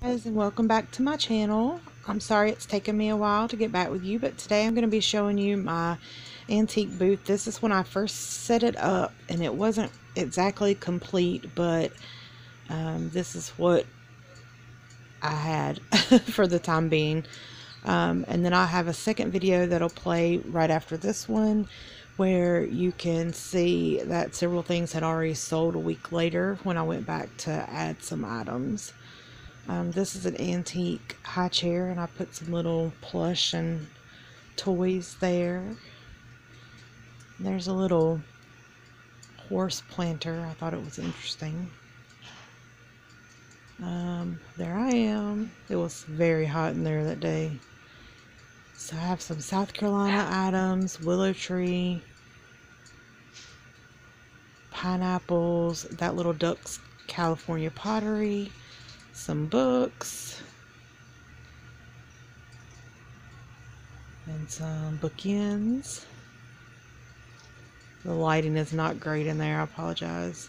guys and welcome back to my channel. I'm sorry it's taken me a while to get back with you but today I'm going to be showing you my antique booth. This is when I first set it up and it wasn't exactly complete but um, this is what I had for the time being. Um, and then I have a second video that'll play right after this one where you can see that several things had already sold a week later when I went back to add some items. Um, this is an antique high chair and I put some little plush and toys there. There's a little horse planter. I thought it was interesting. Um, there I am. It was very hot in there that day. So I have some South Carolina items, willow tree, pineapples, that little duck's California pottery, some books, and some bookends. The lighting is not great in there, I apologize.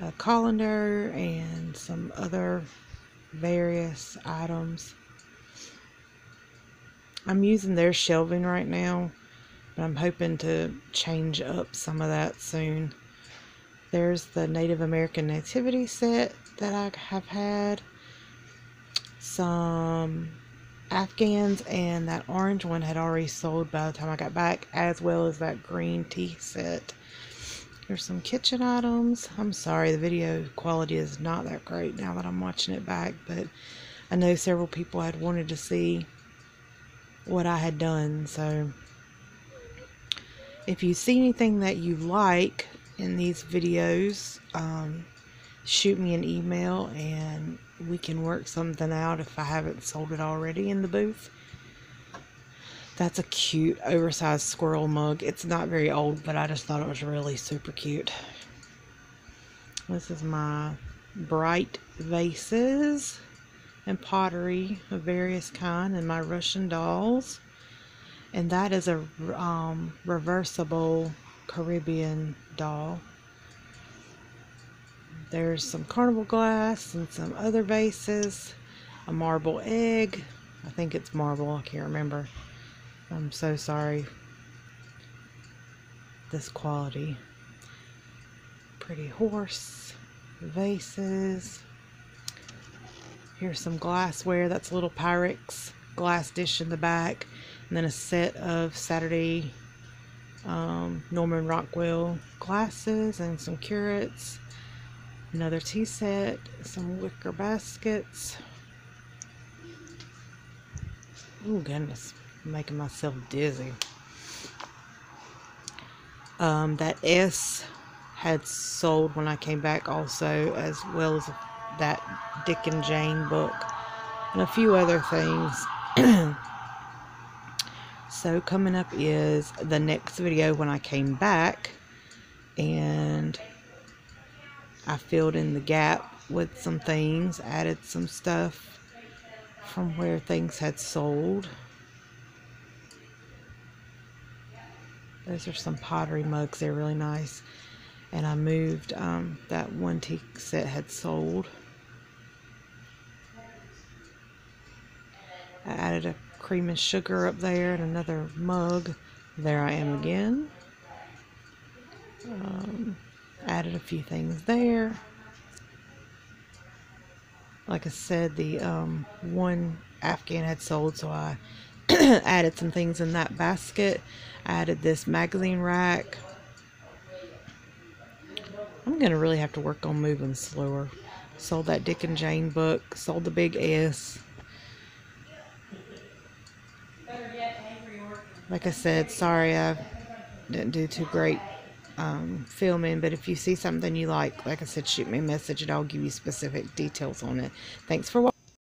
A colander and some other various items. I'm using their shelving right now, but I'm hoping to change up some of that soon. There's the Native American Nativity set that I have had some Afghans and that orange one had already sold by the time I got back as well as that green tea set. There's some kitchen items. I'm sorry the video quality is not that great now that I'm watching it back but I know several people had wanted to see what I had done so if you see anything that you like in these videos um, shoot me an email and we can work something out if I haven't sold it already in the booth. That's a cute oversized squirrel mug. It's not very old, but I just thought it was really super cute. This is my bright vases and pottery of various kind and my Russian dolls. And that is a um, reversible Caribbean doll. There's some carnival glass and some other vases. A marble egg. I think it's marble. I can't remember. I'm so sorry. This quality. Pretty horse. Vases. Here's some glassware. That's a little Pyrex glass dish in the back. And then a set of Saturday um, Norman Rockwell glasses and some curates Another tea set, some wicker baskets. Oh goodness, I'm making myself dizzy. Um, that S had sold when I came back also, as well as that Dick and Jane book and a few other things. so coming up is the next video when I came back and I filled in the gap with some things, added some stuff from where things had sold. Those are some pottery mugs. They're really nice. And I moved um, that one tea set had sold. I added a cream and sugar up there and another mug. There I am again. Um, added a few things there. Like I said, the um, one Afghan had sold, so I added some things in that basket. I added this magazine rack. I'm going to really have to work on moving slower. Sold that Dick and Jane book. Sold the big S. Like I said, sorry I didn't do too great um, filming. But if you see something you like, like I said, shoot me a message and I'll give you specific details on it. Thanks for watching.